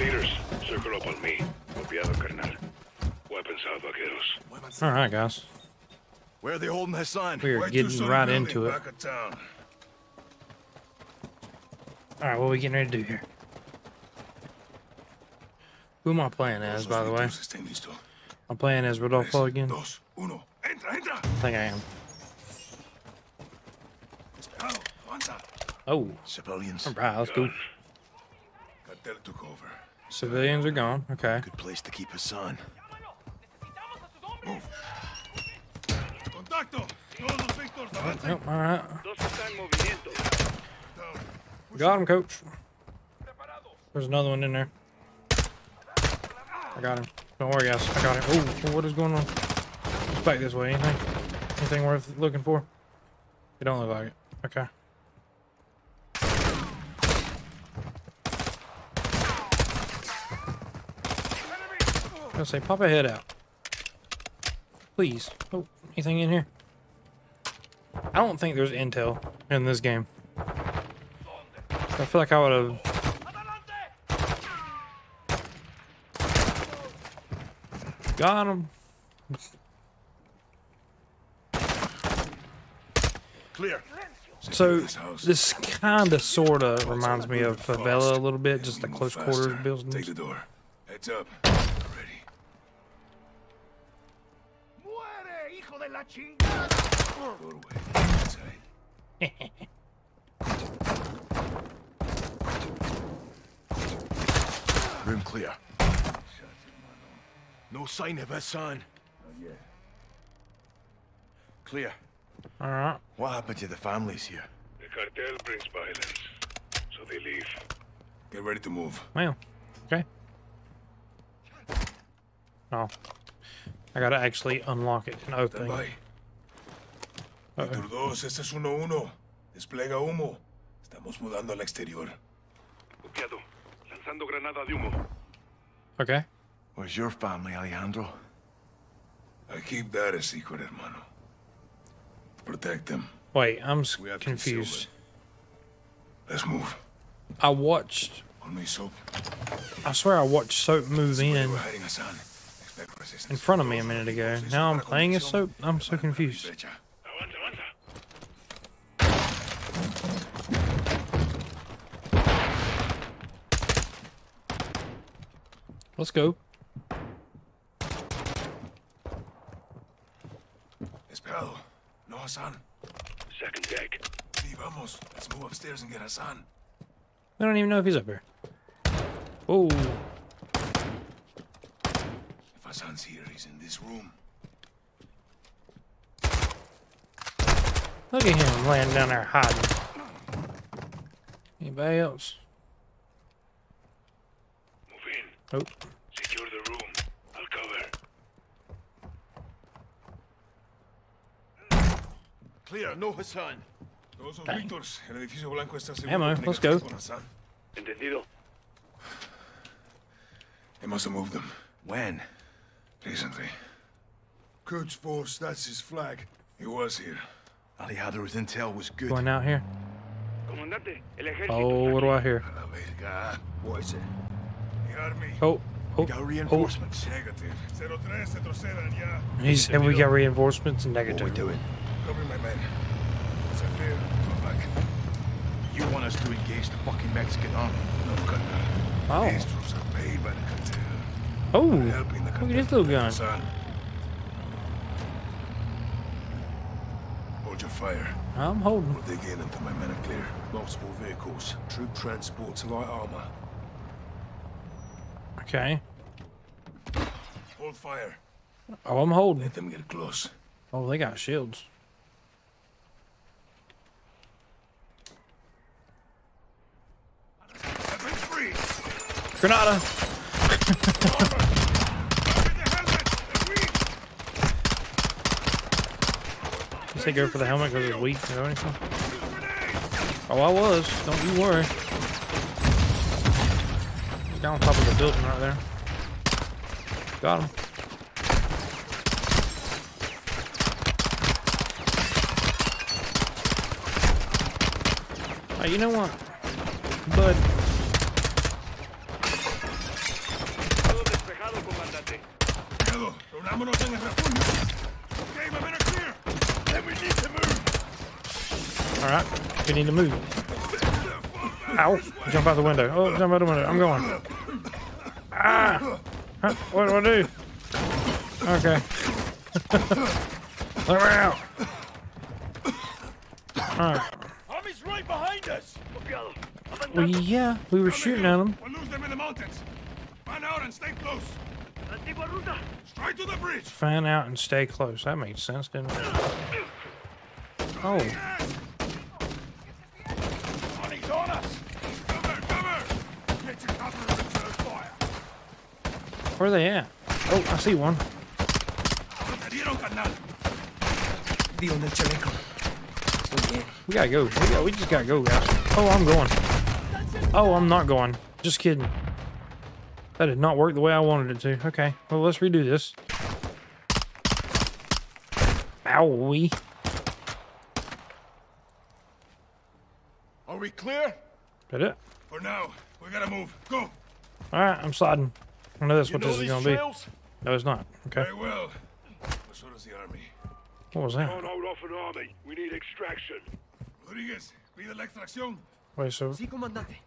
Leaders, circle up on me. Copiado, carnal. Weapons out, vaqueros. All right, guys. Where are they holding Hassan? We are getting right into it. Back of town. All right, what are we getting ready to do here? Who am I playing as, by the way? I'm playing as Rodolfo again. I Dos, uno. Entra, entra. think I am. Oh, Civilians. all right, let's go. Cartel took over. Civilians are gone. Okay. Good place to keep Hassan. Contacto. Todos los Victors, avancen. Yep, all right. Dos están en movimiento. Got him, coach. There's another one in there. I got him. Don't worry, guys. I got him. Oh, what is going on? It's back this way. Anything? Anything worth looking for? It don't look like it. Okay. I'll say, pop a head out. Please. Oh, anything in here? I don't think there's intel in this game. I feel like I would have. Got him. Clear. So this kind of, sort of reminds me of Favela a little bit, just the close quarters Take the door. Heads up. Doorway. Inside. Room clear. No sign of Hassan. Clear. All right. What happened to the families here? The cartel brings violence, so they leave. Get ready to move. Well, okay. Oh, I gotta actually unlock it and open Stand it. Uh-oh. 2, este es 1-1. Desplega humo. Estamos mudando al exterior. Copiado. Lanzando granada de humo. Okay. Where's your family, Alejandro? I keep that a secret, hermano. Protect them. Wait, I'm We confused. Let's move. I watched. On me, Soap. I swear I watched Soap move Where in in front of me a minute ago. Now I'm playing as Soap. I'm so confused. Avanza, avanza. Let's go. Esperado. No Hassan. Second deck. Sí, vamos. Let's move upstairs and get Hassan. I don't even know if he's up here. Oh, If Hassan's here, he's in this room. look at him laying down there hiding. Anybody else? Move in. Oh, Secure the room. I'll cover. Clear. No Hassan. Todos son Bang. Víctors. El edificio blanco está seguro. Ammo, let's go. Hassan. Entendido. They must have moved them When? Recently. Quds Force, that's his flag. He was here. Alejandro's intel was good. going out here. Comandante, el ejército. Oh, what do I hear? A la verga. What is it? The army. Oh, oh, Got oh. reinforcements. Negative. 03, retrocedan ya. He said we got reinforcements and What we negative. doing? Cover my men. Once I'm clear, come back. You want us to engage the fucking Mexican army? No, carnal. Oh, These troops are paid by the cartel. Oh, look at this little gun. Hassan. Hold your fire. I'm holding. We'll dig in until my men are clear. Multiple vehicles, troop transports, light armor. Okay. Hold fire. Oh, I'm holding. Let them get close. Oh, they got shields. Granada. Get the helmet. They're weak. You say go for the helmet because it's weak or anything? Oh, I was. Don't you worry. Down on top of the building right there. Got him. Hey, you know what? Bud. Vámonos en el refugio. Okay, my men are clear. Then we need to move. All right, we need to move. Ow! Jump out the window. Oh, jump out the window. I'm going. Ah! Huh, What do I do? Okay. Let me out. Alright. Army's right behind us. Well, yeah, we were shooting at them. We'll lose them in the mountains. Find out and stay close. Straight to the bridge. Fan out and stay close. That made sense, didn't it? Oh, Yes. On, he's on us. Cover, cover. Get your cover and reserve fire. Where are they at? Oh, I see one. Te dieron, carnal. Dio en el chaleco. Estoy bien. We gotta go. We, got, we just gotta go, guys. Oh, I'm going. Oh, I'm not going. Just kidding. That did not work the way I wanted it to. Okay, well, let's redo this. Owie. Are we clear? That it? For now, we gotta move. Go. Alright, I'm sliding. I know that's You what know this is gonna be. No, it's not. Okay. Very well. But so does the army. What was that? hold off an army. We need extraction. Rodriguez, pide la extracción. Wait, so... Sí, comandante.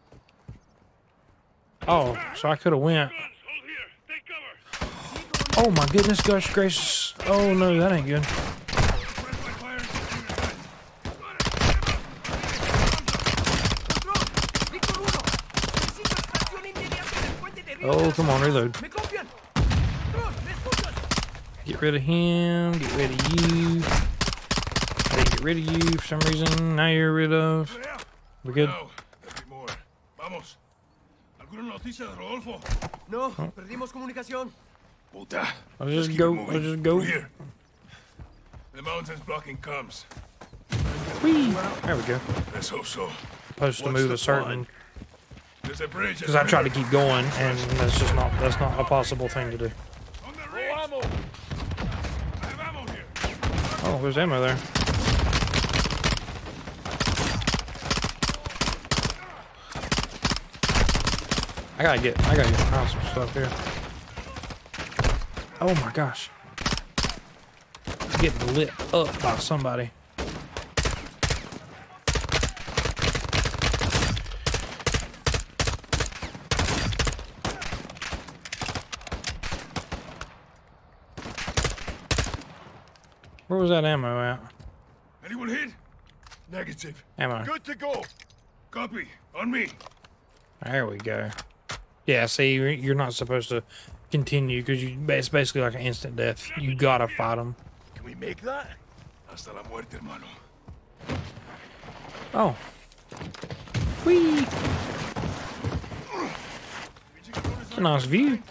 Oh, so I could have went. Guns, hold here. Take cover. Oh my goodness, gosh gracious. Oh no, that ain't good. Press my fire and secure your guys. ¡Control! ¡Víctor 1! ¡Necesito extracción inmediata del puente de Río Oh, come on, reload. ¡Me copian! ¡Control! ¿Me escuchas? Get rid of him. Get rid of you. They get rid of you for some reason. Now you're rid of. There. We good? Now, there'll be. Vamos. ¿Alguna noticia de Rodolfo? No, oh. perdimos comunicación. Puta. I'll just go. I'll just go. Here. The mountain's blocking comes. Whee! There we go. Let's hope so. Supposed to move a certain. Because I tried to keep going, and that's just not. That's not a possible thing to do. Oh, there's ammo there. I gotta get. I gotta get find some stuff here. Oh my gosh. Getting lit up by somebody. Was that ammo at? Anyone hit? Negative. Ammo. Good to go. Copy. On me. There we go. Yeah, see, you're- not supposed to continue because you it's basically like an instant death. You gotta fight them. Can we make that? Hasta la muerte, hermano. Oh. Whee! It's a nice view.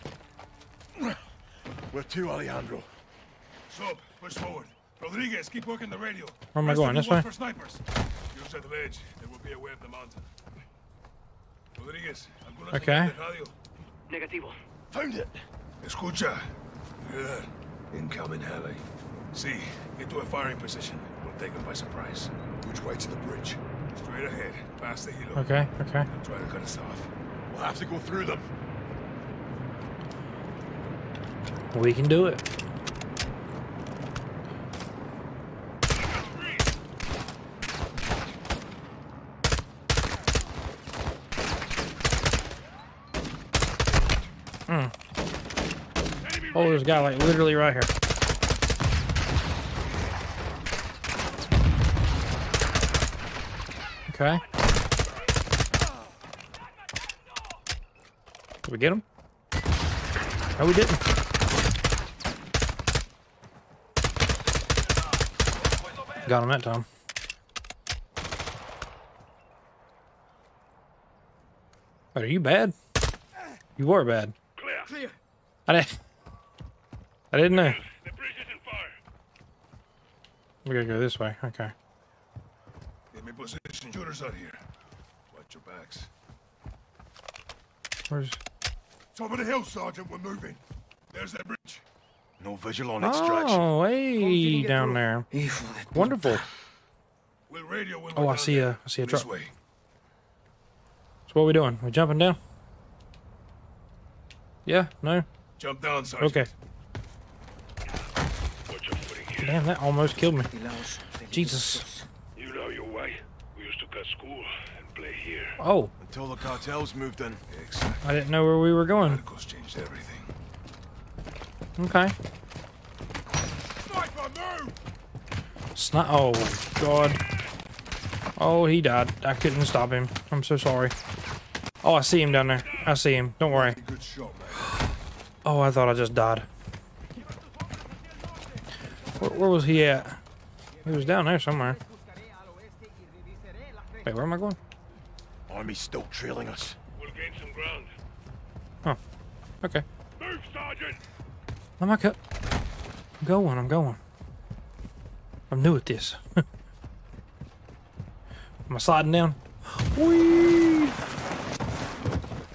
Where to, Alejandro? Soap, push forward. Rodriguez, keep working the radio. Where am I going, this way? For snipers. Use at the ledge. There will be a way up the mountain. Rodriguez, alguna Okay. señal de radio? Negativo. Found it. Escucha. Hear that? Incoming heli. See, get to a firing position. We'll take them by surprise. Which way to the bridge? Straight ahead, past the hilo. Okay, okay. They'll try to cut us off. We'll have to go through them. We can do it. Hmm. Oh, there's a guy like literally right here. Okay. Did we get him? No, we didn't. Got him that time. Wait, are you bad? You were bad. Clear. Clear. I didn't. I didn't know. The bridge is. We gotta go this way. Okay. Get me position. Shooters out here. Watch your backs. Where's? Top of the hill, Sergeant. We're moving. There's that bridge. No visual on Oh, hey, down through? there. Hijo Wonderful. We'll radio when Oh, I see there. a- I see a truck. way. So what are we doing? We jumping down? Yeah. No. Jump down, Sergeant. Okay. Damn, that almost killed me. Jesus. You know your way. We used to cut school and play here. Oh, Until the cartels moved in. Exactly. I didn't know where we were going. Narcos changed everything. Okay. Sniper, move! Sni- oh, God. Oh, he died. I couldn't stop him. I'm so sorry. Oh, I see him down there. I see him. Don't worry. Good shot, man. Oh, I thought I just died. Where, where was he at? He was down there somewhere. Wait, where am I going? Army's still trailing us. We'll gain some ground. Huh. Okay. Move, Sergeant! I'm not cut. I'm going, I'm going. I'm new at this. am I sliding down? Whee!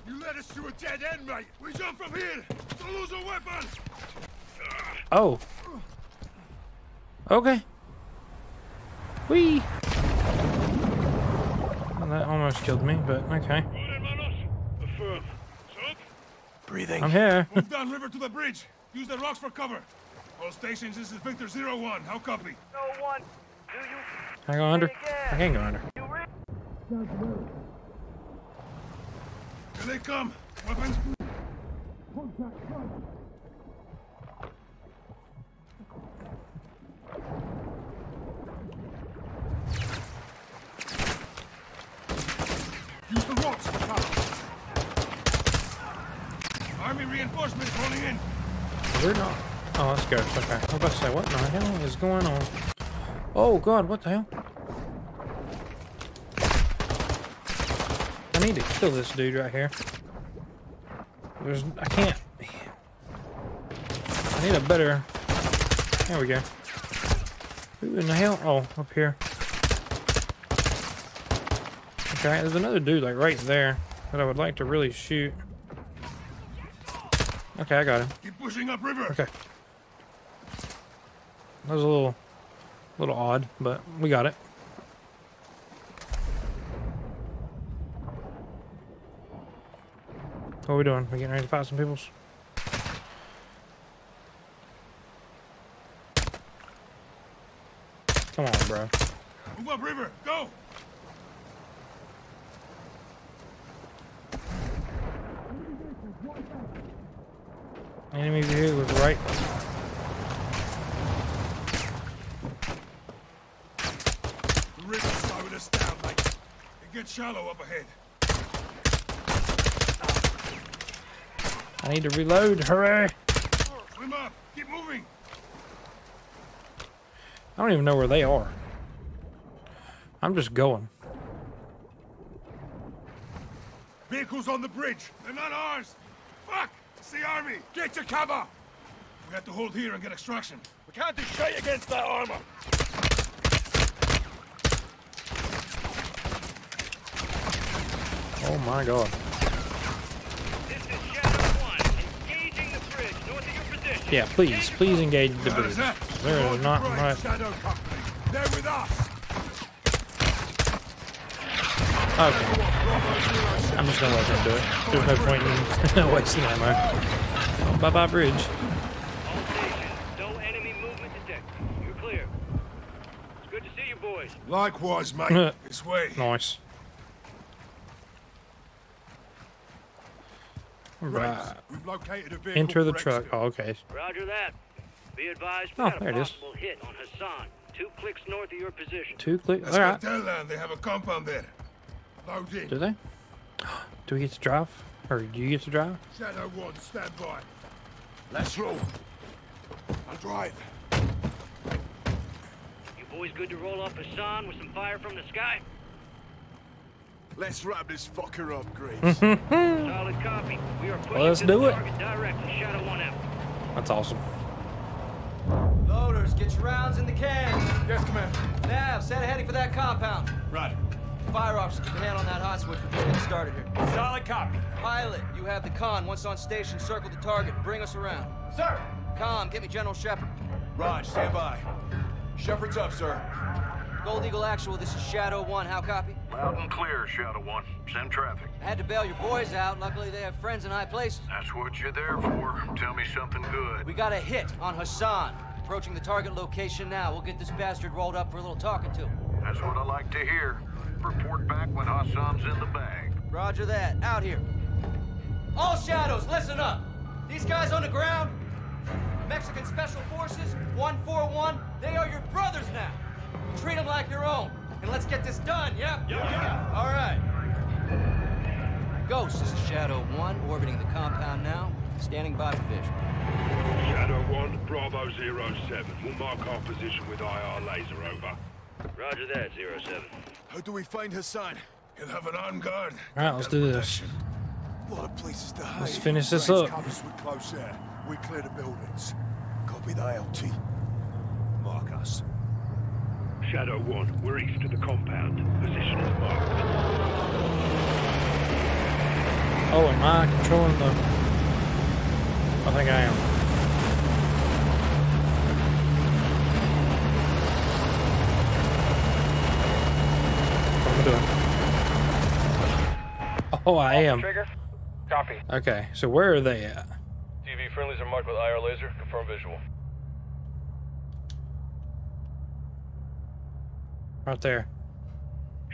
You led us to a dead end, mate. We jump from here. Don't lose a weapon. Oh. Okay. Whee! Well, that almost killed me, but okay. Good, hermanos. Affirm. Soap? Breathing. I'm here. Move down river to the bridge. Use the rocks for cover. All stations, this is Victor Zero One. How copy? No one. Do you Can I go under? I can go under. Here they come. Weapons. Use the rocks for cover. Army reinforcements rolling in. We're not. Oh, let's go. Okay. I was about to say, what the hell is going on? Oh, God, what the hell? I need to kill this dude right here. There's. I can't. I need a better. There we go. Who in the hell? Oh, up here. Okay, there's another dude like right there that I would like to really shoot. Okay, I got him. Keep pushing up river. Okay. That was a little, little odd, but we got it. What are we doing? We getting ready to fight some peoples? Come on, bro. Move up river. Go. Enemy vehicle was right. The river's slowing us down, mate. It gets shallow up ahead. I need to reload. Hurry! Swim up. Keep moving. I don't even know where they are. I'm just going. Vehicles on the bridge. They're not ours. Fuck! It's the army. Get to cover. We have to hold here and get extraction. We can't do shit against that armor. Oh my god. This is Shadow 1, engaging the bridge north of your position. Yeah, please, please engage the How bridge. does? There is not Right, right. Shadow Company. They're with us. Okay. I'm just gonna let them do it. There's no point in wasting ammo. Bye bye, bridge. All stations, no enemy movement detected. You're clear. It's good to see you boys. Likewise, mate. Uh, this way. nice. Right. We've located a vehicle Enter the truck. Oh, okay. Roger that. Be advised, we Oh, there a it is. possible hit on Hassan, two clicks north of your position. Two clicks. That's Alright. Cartel. They have a compound there. Load. Do they? Do we get to drive? Or do you get to drive? Shadow 1, stand by. Let's roll. I'll drive. You boys good to roll up Hassan with some fire from the sky? Let's wrap this fucker up, Graves. Solid copy. We are pushing Let's to do the it. target directly. Shadow 1 out. That's awesome. Loaders, get your rounds in the can. yes, Commander. Nav, set a heading for that compound. Right. Fire officer, keep a hand on that hot switch. We're just getting started here. Solid copy. Pilot, you have the con. Once on station, circle the target. Bring us around. Sir. Com, get me General Shepard. Raj, stand by. Shepard's up, sir. Gold Eagle Actual, this is Shadow 1. How copy? Loud and clear, Shadow One. Send traffic. I had to bail your boys out. Luckily, they have friends in high places. That's what you're there for. Tell me something good. We got a hit on Hassan. Approaching the target location now. We'll get this bastard rolled up for a little talking to. That's what I like to hear. Report back when Hassan's in the bag. Roger that. Out here. All shadows, listen up. These guys on the ground, Mexican Special Forces, 141, they are your brothers now. Treat them like your own. And let's get this done, yeah? Yeah, yeah. All right. Ghost, this is Shadow 1, orbiting the compound now. Standing by for visual. Shadow 1, Bravo 07. We'll mark our position with IR laser over. Roger that, Zero 07. How do we find Hassan? He'll have an armed guard. All right, let's do this. A places to hide. Let's finish this up. Close air. We clear the buildings. Copy the ALT. Mark us. Shadow 1, we're east of the compound. Position is marked. Oh, am I controlling the... I think I am. What am I doing? Oh, I am. Copy. Okay, so where are they at? TV friendlies are marked with IR laser. Confirm visual. Right there.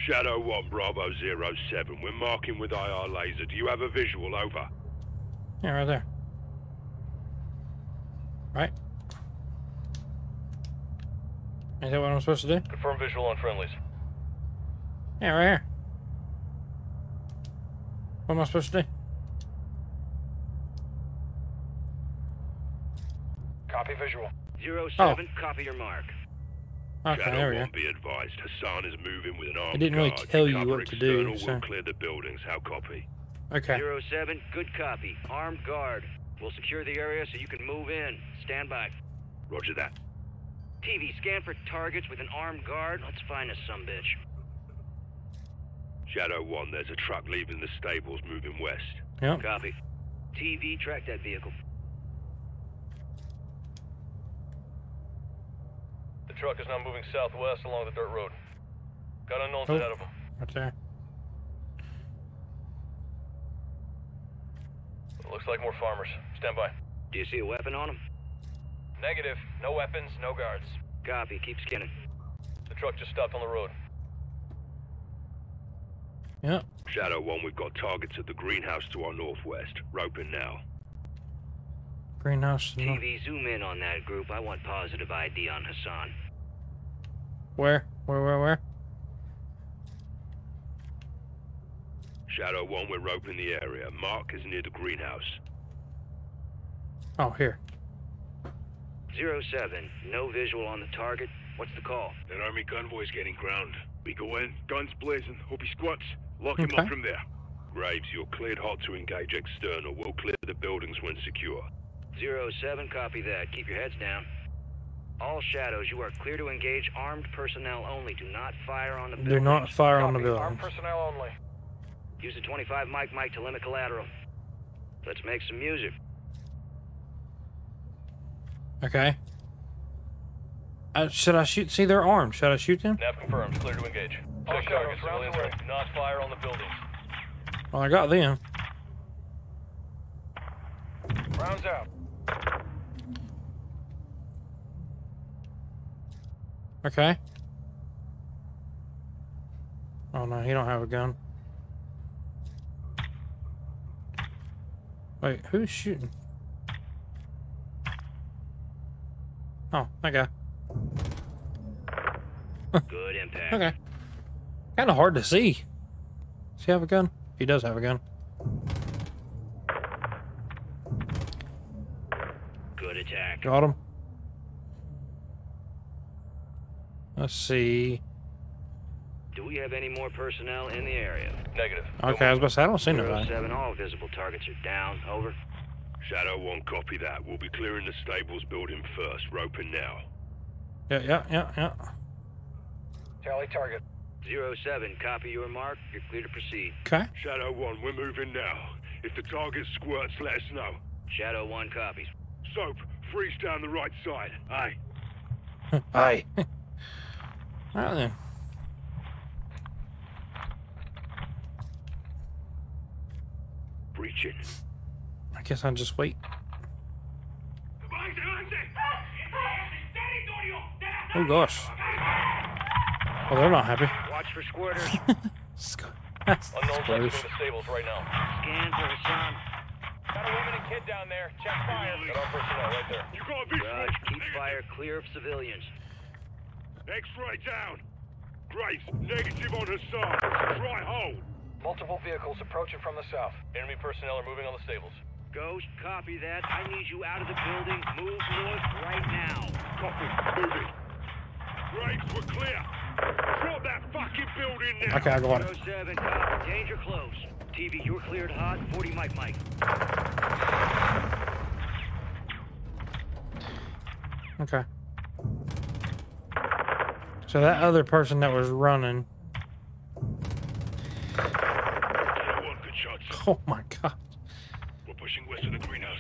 Shadow 1, Bravo zero 07. We're marking with IR laser. Do you have a visual over? Yeah, right there. Right? Is that what I'm supposed to do? Confirm visual on friendlies. Yeah, right here. What am I supposed to do? Copy visual. Zero 07, copy your mark. Okay, Shadow there we go. be advised. Hassan is moving with an armed didn't really guard. tell you Cover what to do, external, so- We'll clear the buildings. How copy? Okay. Zero 07, good copy. Armed guard. We'll secure the area so you can move in. Stand by. Roger that. TV, scan for targets with an armed guard. Let's find us some bitch. Shadow 1, there's a truck leaving the stables moving west. Yep. Copy. TV, track that vehicle. The truck is now moving southwest along the dirt road. Got unknowns Oh. ahead of them. Right there. Looks like more farmers. Stand by. Do you see a weapon on him? Negative. No weapons, no guards. Copy. Keep scanning. The truck just stopped on the road. Yep. Shadow 1, we've got targets at the greenhouse to our northwest. Roping now. Greenhouse. No. TV, zoom in on that group. I want positive ID on Hassan. Where? Where, where, where? Shadow 1, we're roping the area. Mark is near the greenhouse. Oh, here. Zero 07, no visual on the target. What's the call? That army convoy's getting ground. We go in, guns blazing. Hope he squats. Lock him Okay. up from there. Graves, you're cleared hot to engage external. We'll clear the buildings when secure. Zero 07, copy that. Keep your heads down. All shadows, you are clear to engage armed personnel only. Do not fire on the Do not fire on the Copy. Armed building. personnel only. Use the 25 Mike Mike to limit collateral. Let's make some music. Okay. Uh, should I shoot? See, they're armed. Should I shoot them? Nav confirmed. Clear to engage. Oh, All targets, civilians are do not fire on the buildings. Well, I got them. Rounds out. Okay. Oh no, he don't have a gun. Wait, who's shooting? Oh, that guy. Good impact. Okay. Kind of hard to see. Does he have a gun? He does have a gun. Good attack. Got him. Let's see. Do we have any more personnel in the area? Negative. Okay, I was about to say, I don't see Zero nobody. 07, all visible targets are down. Over. Shadow 1, copy that. We'll be clearing the stables building first. Roping now. Yeah, yeah, yeah, yeah. Tally target. Zero 07, copy your mark. You're clear to proceed. Okay. Shadow 1, we're moving now. If the target squirts, let us know. Shadow 1 copies. Soap, freeze down the right side. Aye. Aye. Alright then. Breaching. I guess I'll just wait. Oh gosh. Oh, they're not happy. Watch for squirters. Sc- That's Unknown's squares. exiting the stables right now. Scan for Hassan. Got a woman and kid down there. Check fire. Got our personnel right there. You got a visual? Raj, keep fire clear of civilians. X-ray down. Graves, negative on Hassan. Try hold. Multiple vehicles approaching from the south. Enemy personnel are moving on the stables. Ghost, copy that. I need you out of the building. Move north right now. Copy. Moving. Graves, we're clear. Drop that fucking building now. Okay, I got it. 07. Danger close. TV, you're cleared hot. 40 Mike Mike. Okay. So that other person that was running. One good shots. Oh my god. We're pushing west of the greenhouse.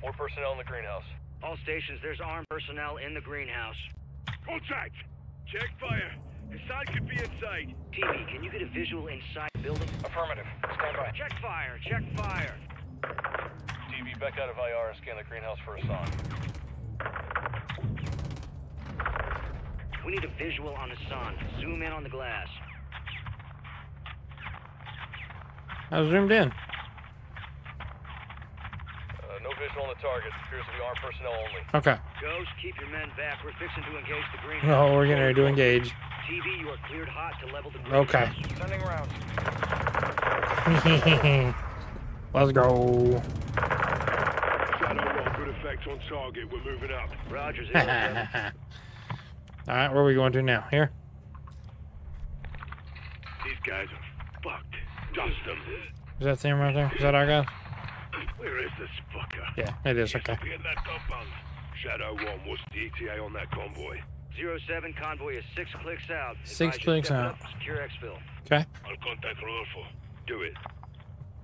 More personnel in the greenhouse. All stations, there's armed personnel in the greenhouse. Contact. Check fire. Hassan could be inside. TV, can you get a visual inside the building? Affirmative. Stand by. Check fire, check fire. TV back out of IR and scan the greenhouse for Hassan. We need a visual on Hassan. Zoom in on the glass. I zoomed in. Uh, no visual on the target. Appears to be armed personnel only. Okay. Ghost, keep your men back. We're fixing to engage the green. No, we're getting ready to engage. TV, you are cleared hot to level the greenhouse. Okay. Sending rounds. Let's go. Shadow roll. Good effect on target. We're moving up. Roger, zero seven. Alright, where are we going to now? Here? These guys are fucked. Dust them. Is that them right there? Is that our guy? Where is this fucker? Yeah, it is. Okay. Be in that compound. Shadow 1, what's the ETA on that convoy? Zero seven convoy is six clicks out. Six Advise clicks out. up, Secure exfil. Okay. I'll contact Rodolfo. Do it.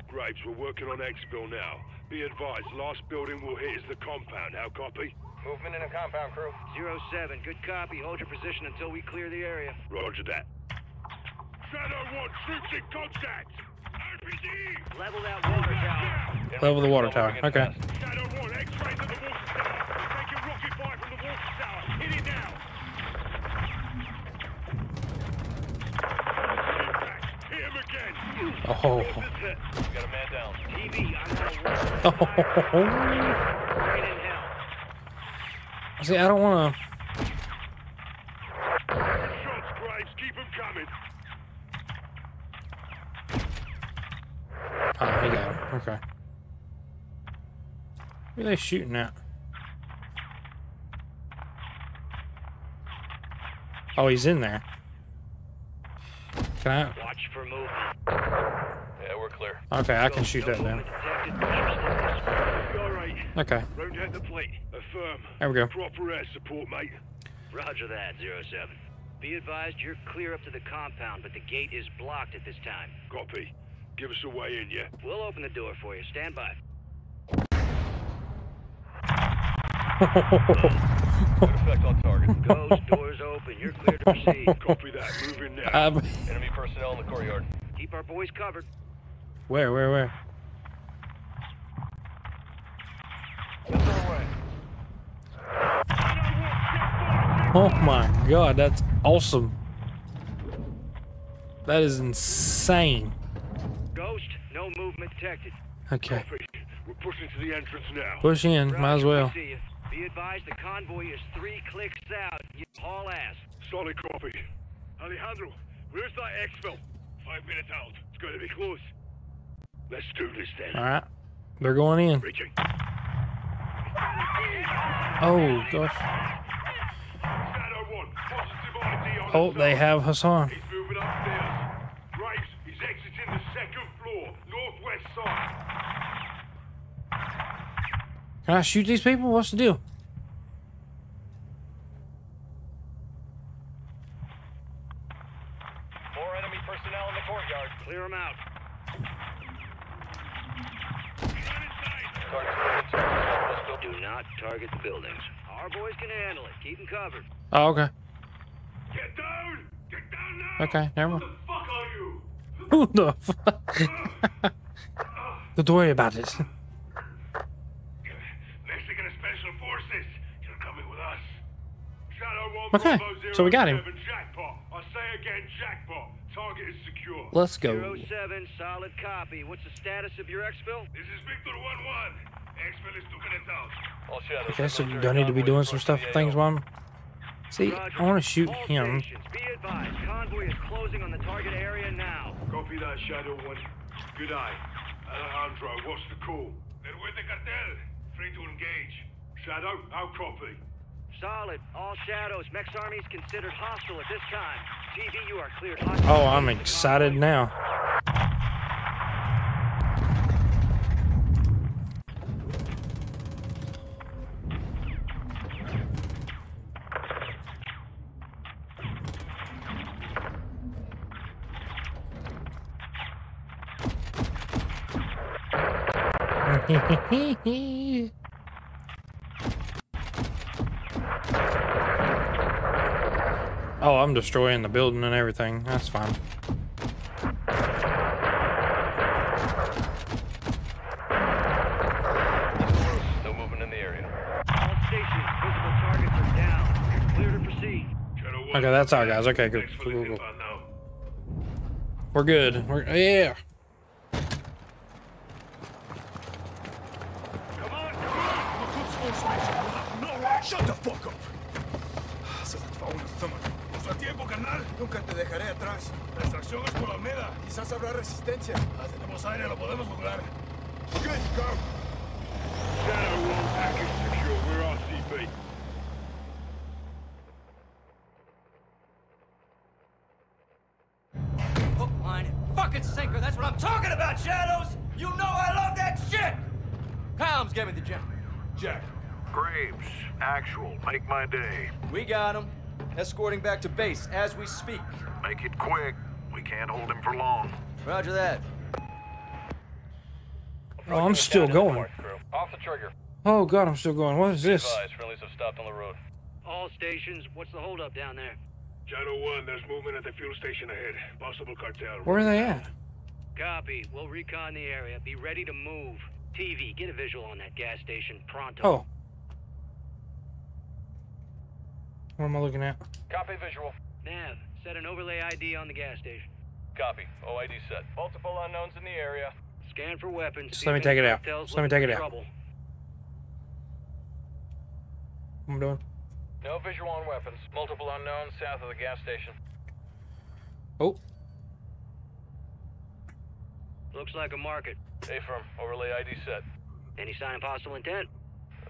Graves, we're working on exfil now. Be advised, last building we'll hit is the compound. How copy? Movement in a compound crew. Zero seven, good copy. Hold your position until we clear the area. Roger that. Shadow 1, troops in contact! RPG! Level that water tower. Level the water tower. moving in Okay. fast. Shadow 1, X-ray to the water tower. We're taking rocket fire from the water tower. Hit it now! Impact. Hit him again! Oh. This hit. We got a man down. TV, I'm gonna water fire. Oh. Right in hell. See, I don't want to. Shots, Graves. Keep them coming. Oh, he got him. Okay. Who are they shooting at? Oh, he's in there. Can I? Watch for movement. Yeah, we're clear. Okay, I can shoot that down. movement detected. Keep still. You all right? Okay, Round out the plate. Affirm. there we go. Proper air support, mate. Roger that, zero seven. Be advised, you're clear up to the compound, but the gate is blocked at this time. Copy. Give us a way in, yeah? We'll open the door for you. Stand by. Good effect on target. Ghost, doors open. You're clear to proceed. Copy that. Move in now. Um, Enemy personnel in the courtyard. Keep our boys covered. where, where, where? Missile away. Oh my god, that's awesome. That is insane. Ghost, no movement detected. Okay, We're pushing to the entrance now. push in, might as Roger, we well. see you. Be advised, the convoy is three clicks out. You haul ass. Solid copy. Alejandro, where's that exfil? Five minutes out. It's going to be close. Let's do this then. Alright, they're going in. Reaching. Oh gosh. Shadow 1, positive ID on Oh, they have Hassan. He's moving upstairs. Graves, he's exiting the second floor, northwest side. Can I shoot these people? What's the deal? More enemy personnel in the courtyard. Clear them out. Target moving to the southwest building. Do not target the buildings. Our boys can handle it. Keep them covered. Oh, okay. Get down! Get down now! Okay, never mind. What the fuck are you? Who the fuck? Don't worry about it. Mexican Special Forces, you're coming with us. Okay, so we got him. Jackpot. I say again, jackpot. Target is secure. Let's go. 07, solid copy. What's the status of your exfil? This is Victor 1-1. Exfil is. Okay, so you don't need to be doing some stuff things, Mom. See, I want to shoot him. Be advised, convoy is closing on the target area now. Copy that, Shadow 1. Good eye. Alejandro, what's the call? They're with the cartel. Free to engage. Shadow, how copy? Solid. All shadows. Mex Army is considered hostile at this time. TV, you are cleared hot. Oh, I'm excited now. oh, I'm destroying the building and everything. That's fine. No movement in the area. All stations, visible targets are down. Clear to proceed. Okay, that's our guys. Okay, good. Cool, cool, cool. We're good. We're yeah. Shut the fuck up. Se satisfago el estómago. Nuestro tiempo, carnal. Nunca te dejaré atrás. La extracción es por Almeda. Quizás habrá resistencia. Ah, tenemos aire, lo podemos lograr. Good, go. Shadow 1, package secure. We're RTB. Hook, line, and fucking sinker. That's what I'm talking about, Shadows. You know I love that shit. Comms, give me the gem. Jack, Graves, actual, make my day. We got him. Escorting back to base as we speak. Make it quick. We can't hold him for long. Roger that. Oh, I'm still going. Off the trigger. Oh god, I'm still going. What is this? Advise, friendlies have stopped on the road. All stations, what's the holdup down there? Shadow 1, there's movement at the fuel station ahead. Possible cartel. Where are they at? Copy. We'll recon the area. Be ready to move. TV, get a visual on that gas station pronto. Oh. What am I looking at? Copy visual. Nav, set an overlay ID on the gas station. Copy. OID set. Multiple unknowns in the area. Scan for weapons. Just let me take it out. Just let me take it for out. trouble. What I'm doing? No visual on weapons. Multiple unknowns south of the gas station. Oh, Looks like a market. A-firm. Overlay ID set. Any sign of hostile intent?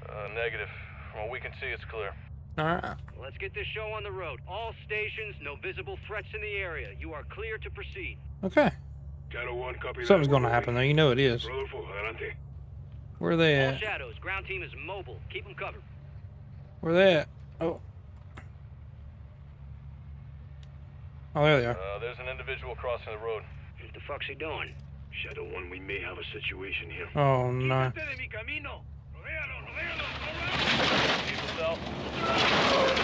Uh, negative. From what we can see, it's clear. Alright. Let's get this show on the road. All stations, no visible threats in the area. You are clear to proceed. Okay. Shadow 1, copy Something's gonna happen though. You know it is. Where are they at? All shadows, ground team is mobile. Keep them covered. Where are they at? Oh. Oh, there they are. Uh, there's an individual crossing the road. What the fuck's he doing? Shadow 1, we may have a situation here. Oh no. De mi camino. Rodéalo, rodéalo, Keep it south.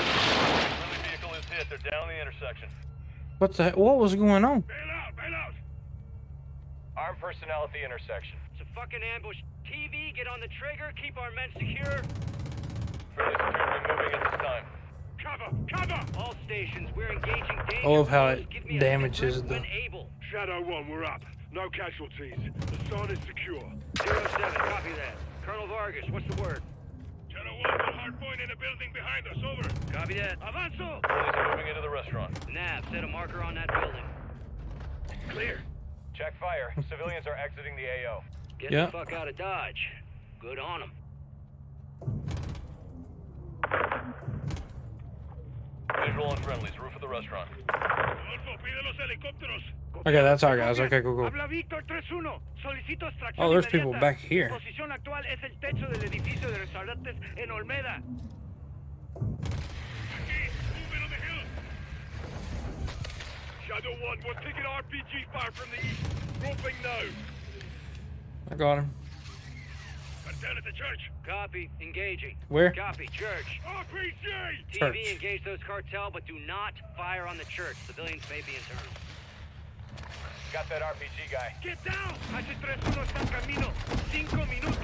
Friendly vehicle is hit. They're down the intersection. What the? What was going on? Bail out, bail out. Armed personnel at the intersection. It's a fucking ambush. TV, get on the trigger. Keep our men secure. Friendly appear moving at this time. Cover, cover. All stations, we're engaging danger. I love how it Give me a damages the- able. Shadow 1, we're up. No casualties. The sun is secure. 07, copy that. Colonel Vargas, what's the word? Shadow 1, the hard in the building behind us. Over. Copy that. Avanzo. Friendlies are moving into the restaurant. Nav, set a marker on that building. Clear. Check fire. Civilians are exiting the AO. Get Yeah. the fuck out of Dodge. Good on them. Visual on friendlies. Roof of the restaurant. Rodolfo, pide los helicópteros. Okay, that's our guys. Okay, cool, cool. Habla Víctor 3-1. Solicito extracción Oh, there's people back here. Posición actual es el techo del edificio de restaurantes en Olmeda. Aquí, moving on the hill. Shadow 1, we're taking RPG fire from the east. Roping now. I got him. Cartel at the church. Copy. Engaging. Where? Copy. Church. RPG! Church. TV, engage those cartel, but do not fire on the church. Civilians may be internal. Got that RPG guy. Get down! H3 1 está camino. Cinco minutos.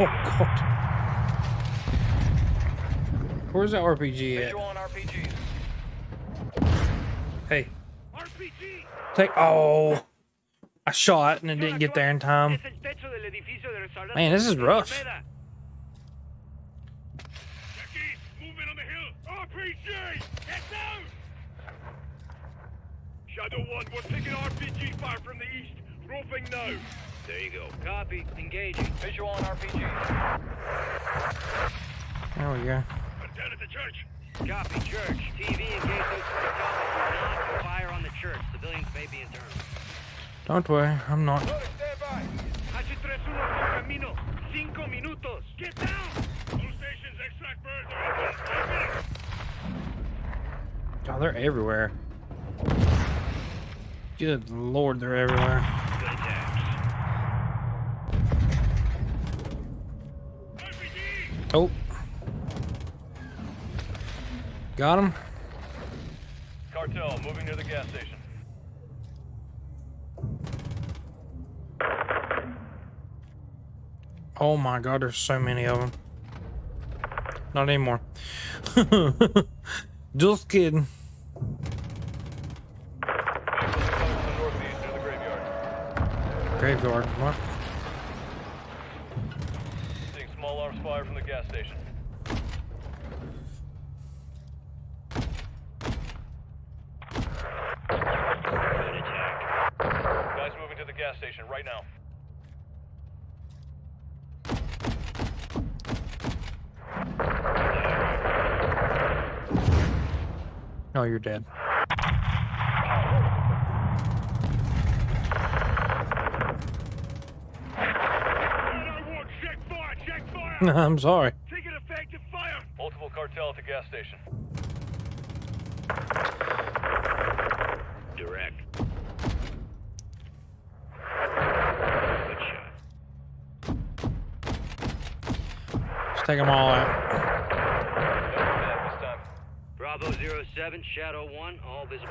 Oh god. Where's that RPG at? Hey. RPG. Take. Oh. I shot and it didn't get there in time. Man, this is rough. Shadow 1, we're RPG fire from the east. Now. There you go. Copy. Engaging. Visual on RPG. There we go. Down at the church. Copy. Church. TV engage those three towers. Do not fire on the church. Civilians may be. Don't worry, I'm not. H31 por camino. Cinco minutos. Get down! All stations, extract birds are in five minutes. Oh, they're everywhere. Good lord, they're everywhere. Oh. Got him. Cartel moving near the gas station. Oh my god, there's so many of them. Not anymore. Just kidding. Graveyard. What? Seeing small arms fire from the gas station. Guys moving to the gas station right now. Oh, you're dead. Shadow 1, check fire, check fire! I'm sorry. Taking effective fire! Multiple cartel at the gas station. Direct. Good shot. Let's take them all out. This time. Bravo 07, Shadow 1, all visible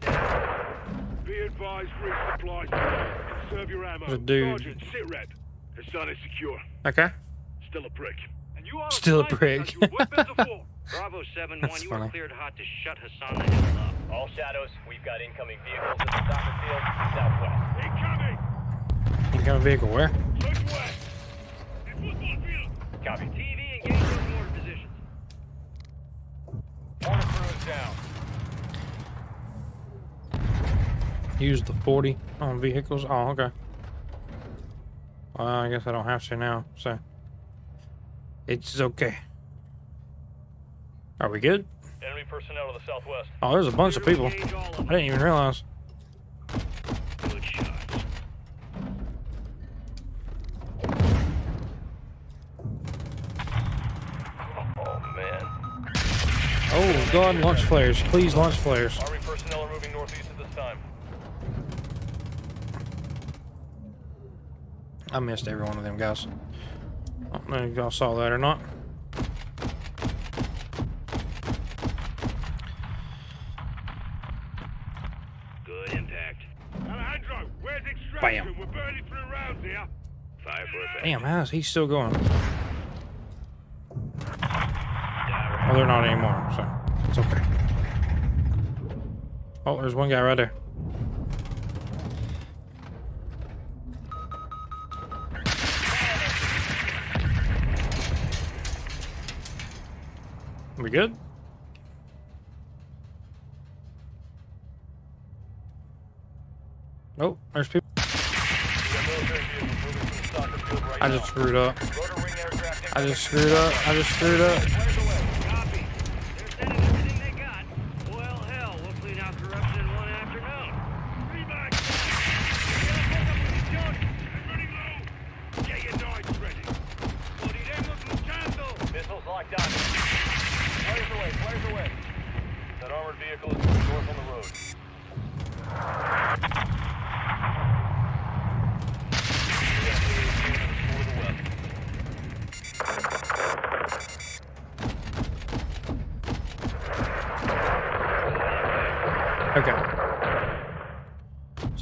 prison down. Be advised, resupply and serve your ammo. There's a dude. Sergeant, sit rep. Hassan is secure. Okay. Still a prick. And you are Still a sniper, prick. son. You were weapons before. Bravo 7 That's 1, you funny. are cleared hot to shut Hassan the hell up. All shadows, we've got incoming vehicles at the soccer field, southwest. Incoming! Incoming vehicle where? Southwest! In football! Copy. TV, engage those mortar positions. Mortar crew is down. Use the 40 on vehicles. Oh, okay. Well, I guess I don't have to now, so. It's okay. Are we good? Enemy personnel to the southwest. Oh, there's a bunch of people. Engage all of I didn't even realize. God, launch flares. Please launch flares. Army personnel are moving northeast at this time. I missed every one of them guys. I don't know if y'all saw that or not. Good impact. Alejandro, where's extraction? Bam. We're burning through rounds here. Fire for effect. Damn, how's he still going? Well, they're not anymore, so it's okay. Oh, there's one guy right there. We good? Oh, there's people. I just screwed up. I just screwed up. I just screwed up.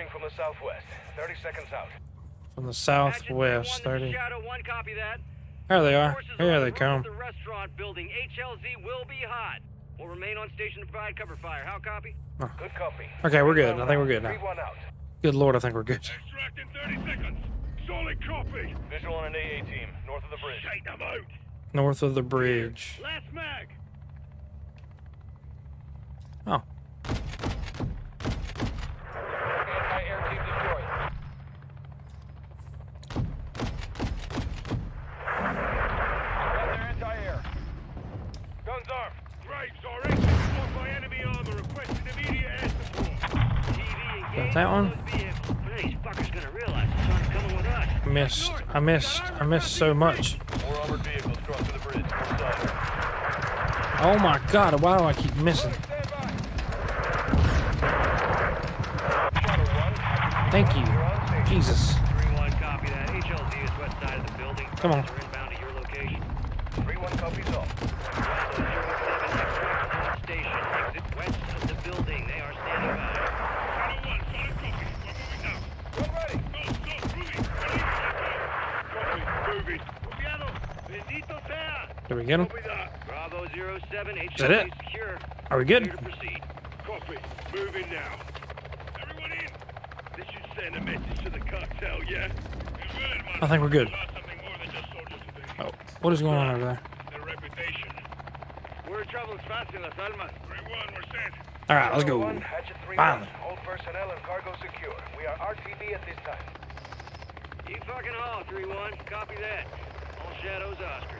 approaching from the southwest. 30 seconds out. From the southwest, 3-1, this is 30. Shadow 1, copy that. There they are. Forces Here they come. The restaurant building HLZ will be hot. We'll remain on station to provide cover fire. How copy? Good copy. Okay, we're good. I think we're good now. Good lord, I think we're good. Extract in 30 seconds. Solid copy. Visual on an AA team, north of the bridge. Shake them out. North of the bridge. Last mag. Oh, Anti-air team destroyed. Got their anti-air. Guns armed. Graves are executed by enemy armor. Requesting immediate air support. TV engaged that one? those vehicles. These fuckers gonna realize the sun's us. I missed. I missed. I missed so much. More armored vehicles crossing the bridge. North side. Oh my god, why do I keep missing? Thank you. Jesus. 3-1, copy that. HLZ is west side of the building. Come on. Friends are inbound to your location. 3-1 copies all. Bravo 07, exit on station. Exit west of the building. They are standing by. Shadow 1, solid copy. We're moving now. Gun ready. Go, go, moving. Copy, moving. Copiado. Bendito Bravo 07, HLZ that it? secure. Are we good? Copy. Moving now. Everyone in. This should send a message to the cartel, yeah? I think we're good. Oh, what is going on over there? We're trouble is fast Las Almas. 3-1, we're set. All right, let's go. One, Hatchet 3-1. Finally. All personnel and cargo secure. We are RTB at this time. You fucking haul, 3-1. Copy that. All shadows, Oscar.